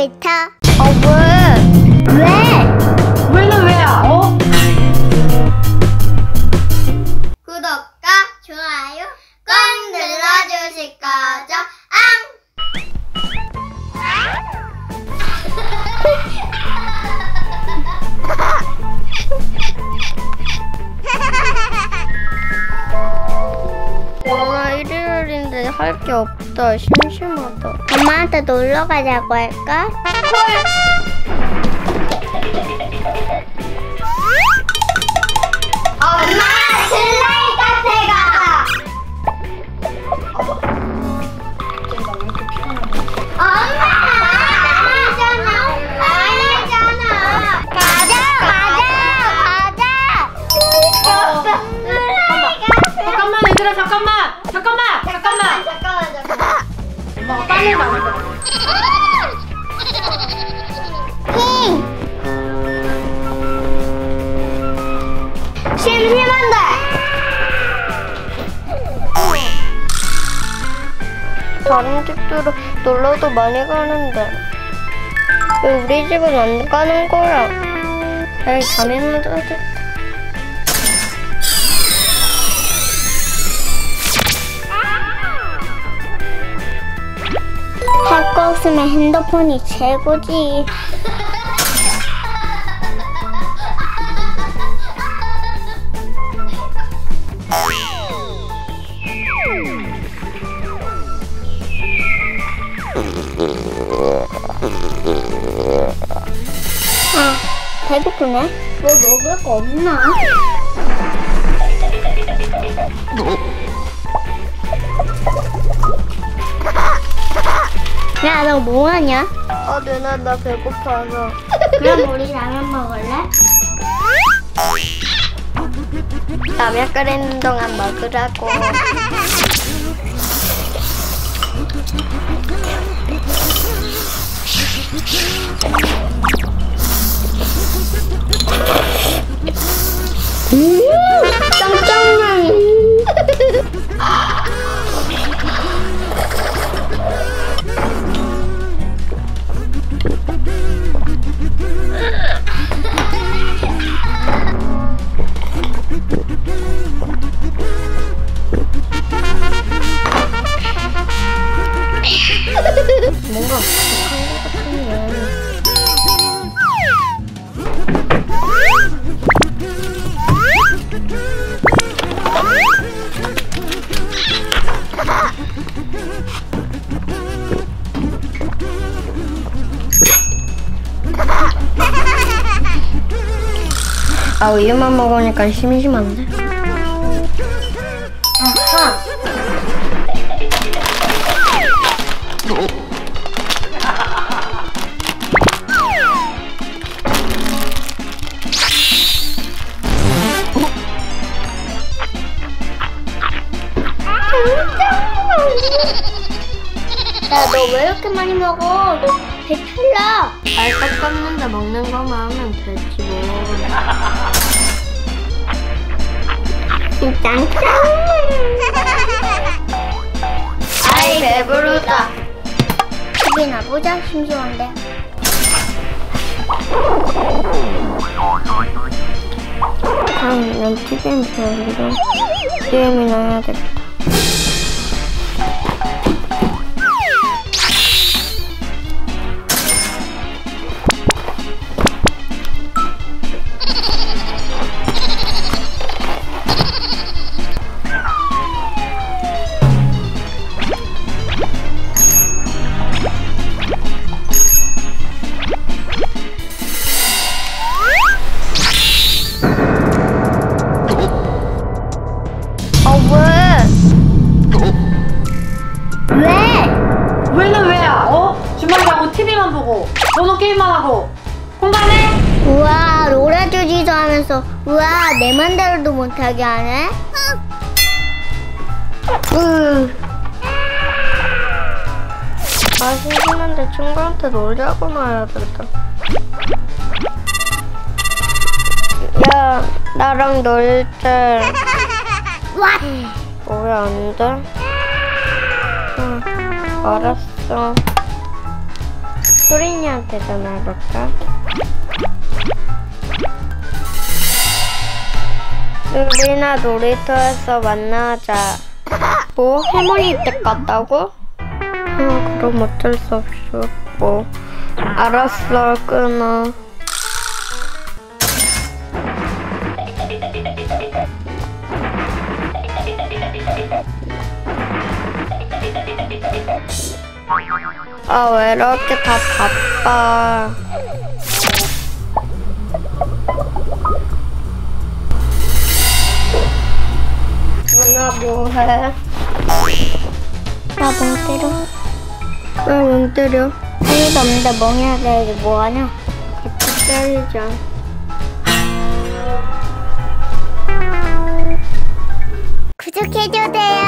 놀이터. 어, 왜? 왜? 왜는 왜야? 어? 구독과 좋아요 꼭 눌러주실 거죠? 앙! 오늘 일요일인데 할 게 없 다. 심심하다. 엄마한테 놀러 가자고 할까? 엄마 슬라임 카페 가. 엄마 잠깐만 심심한데. 다른 집들은 놀러도 많이 가는데 왜 우리 집은 안 가는 거야? 에이 잠이 묻어졌다. 할거 없으면 핸드폰이 최고지. 배고프네. 뭐 먹을 거 없나? 야, 너 뭐하냐? 어, 누나, 나 배고파서. 그럼 우리 라면 먹을래? 라면 끓이는 동안 먹으라고. 아 우유만 먹으니까 심심한데. 아하. 야, 너 왜 이렇게 많이 먹어? 너 배탈나. 알것 없는데 먹는 거만 하면 되지 뭐. 짱짱. 아이 배부르다. TV나 보자 심심한데. 그럼 난 TV는 별로 게임이나 해야겠다. 왜? 왜는 왜야? 어? 주말에 가고 TV만 보고 너는 게임만 하고 공감해? 우와 놀아주지도 하면서 우와 내 맘대로도 못하게 하네 으. 아 심심한데 친구한테 놀자고 나야겠다 야 나랑 놀때왜안 돼? 응 알았어 소린이한테 전화해볼까? 우리나 놀이터에서 만나자. 뭐? 할머니 댁 갔다고? 아, 그럼 어쩔 수 없어. 뭐. 알았어, 끊어. 아, 왜 이렇게 다 바빠. 누나 뭐해? 나멍 때려. 왜못 때려? 할일도 없는데 멍해야 이게 뭐하냐? 같이 때리자. 구독해줘도 돼요